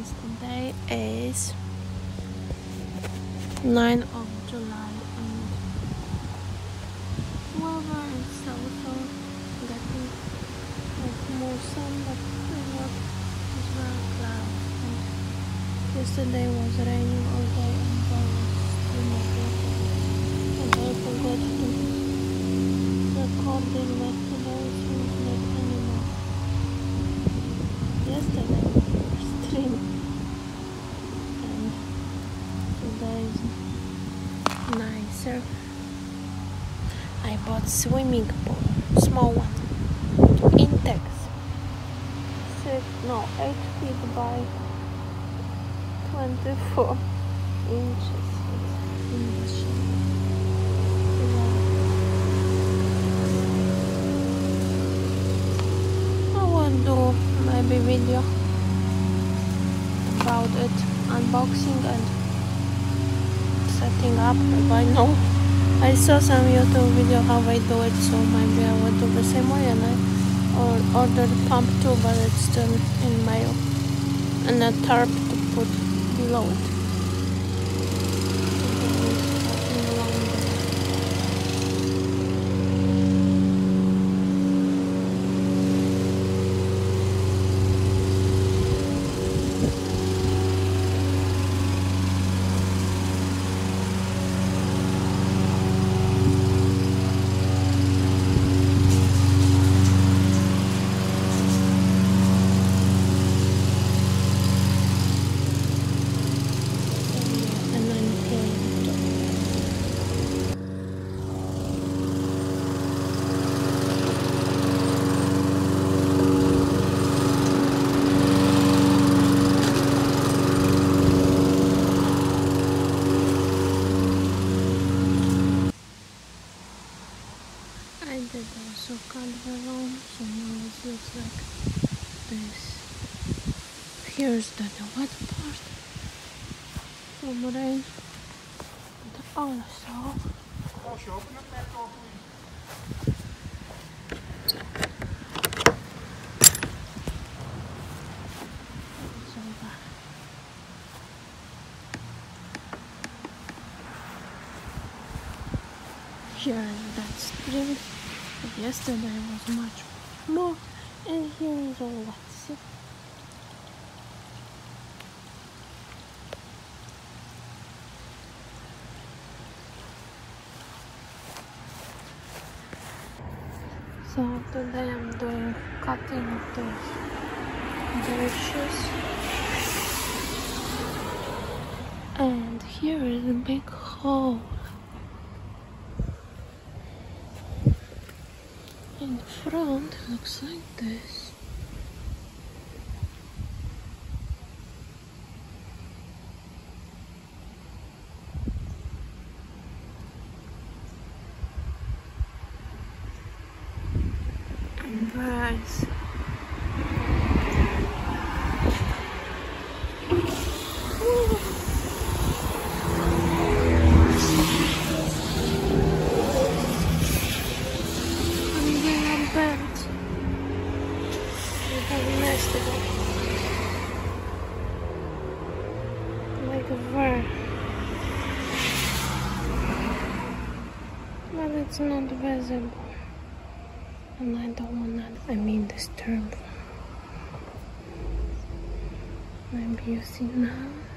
today is 9 of July and weather getting like more sun but and yesterday was raining all day and I was still not water and I forgot to record but today yesterday I bought swimming pool small one Intex six no eight feet by 24 inches it's in the shape. Yeah. I will do maybe video about it unboxing and setting up I know I saw some YouTube video how I do it so maybe I will do the same way and I or ordered pump too but it's still in mail and a tarp to put below it. and I'm playing it. I did also cut the room, so now it looks like this. Here's the, the wet part from rain. But also Als je open hebt, merk open. it's over. Here that spring, but yesterday was much more, and here is all. See? So today I'm doing cutting of those bushes. And here is a big hole. In front looks like this. And birds. And there are birds. They have a nest again. Like a bird. But it's not visible. And I don't want that, I mean, disturb. Maybe you see now.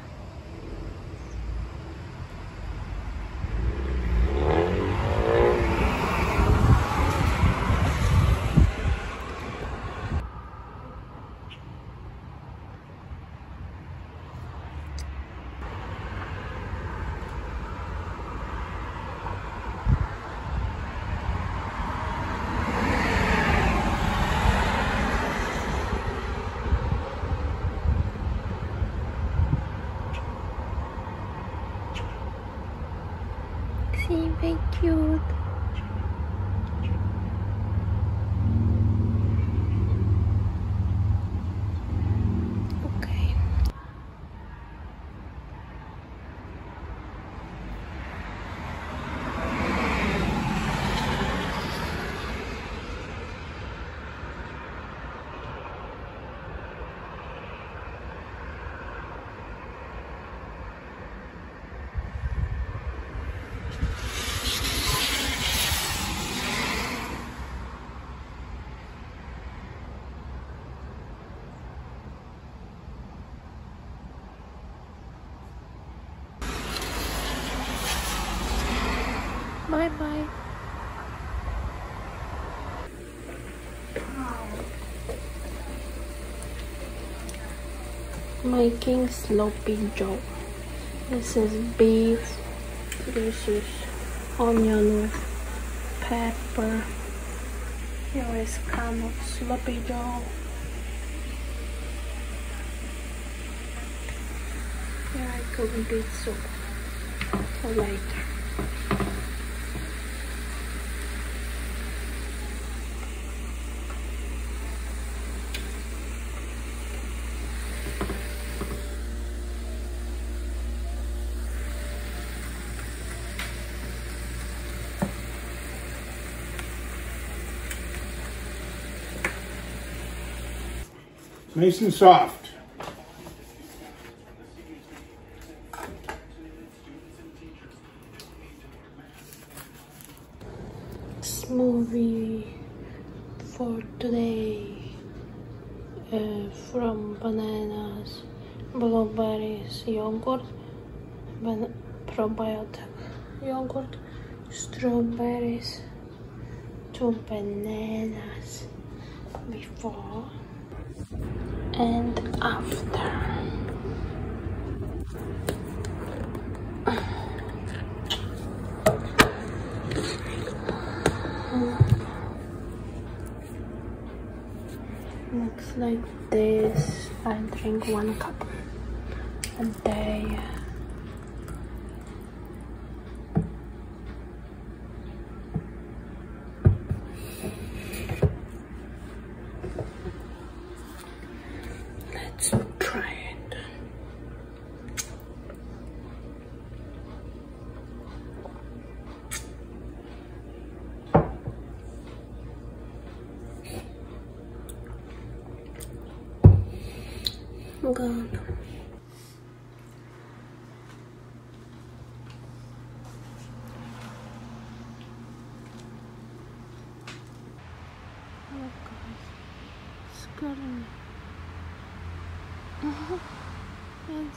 Bye bye. Making sloppy joe. This is beef. This is onion with pepper. Here is kind of sloppy joe. Here I cook beef soup for later. Nice and soft. smoothie for today uh, from bananas, blueberries, yogurt, ban- probiotic yogurt, strawberries, two bananas before and after. Looks like this. I drink one cup a day. God. Oh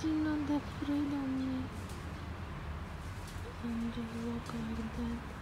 you know that afraid of me. And just walk like that.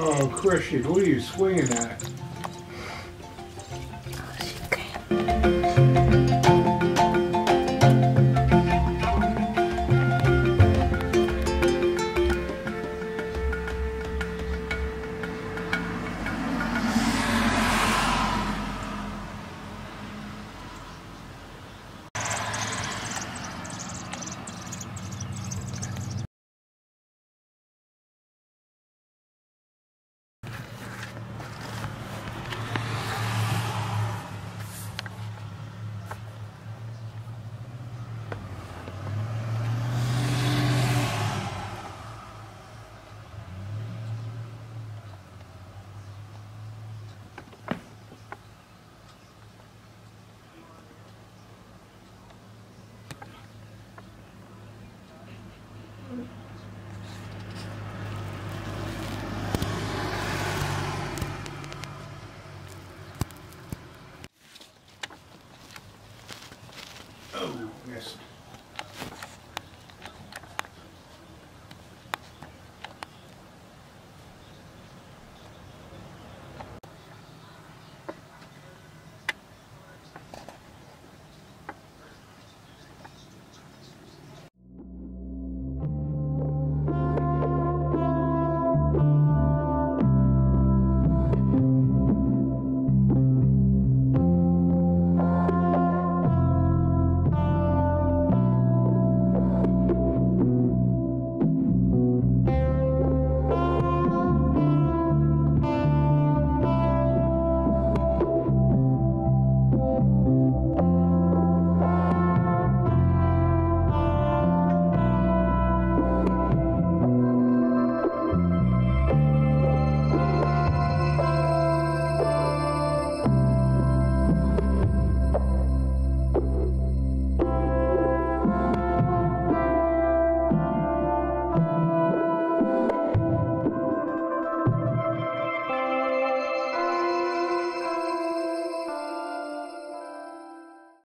Oh, Christian, what are you swinging at?